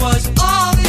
was all